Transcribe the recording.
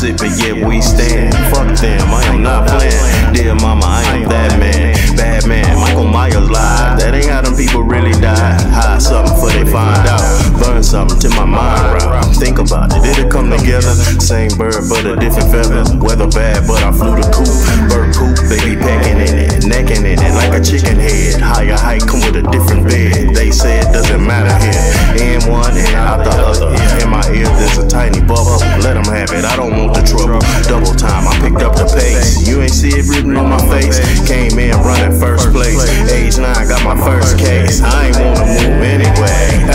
but yet we stand. Fuck them, I am not playing. Dear mama, I am that man. Bad man, Michael Myers lied. That ain't how them people really die. Hide something for they find out. Burn something to my mind route. Think about it, did it come together? Same bird, but a different feather. Weather bad, but I flew the coop. Bird coop, baby pecking in it, necking in it like a chicken head. Higher height come with a different bed. They say it doesn't matter here. In one and out the other. In ears, there's a tiny bubble. Let them have it, I don't want the trouble. Double time, I picked up the pace. You ain't see it written on my face. Came in running first place. Age 9, got my first case. I ain't wanna move anyway.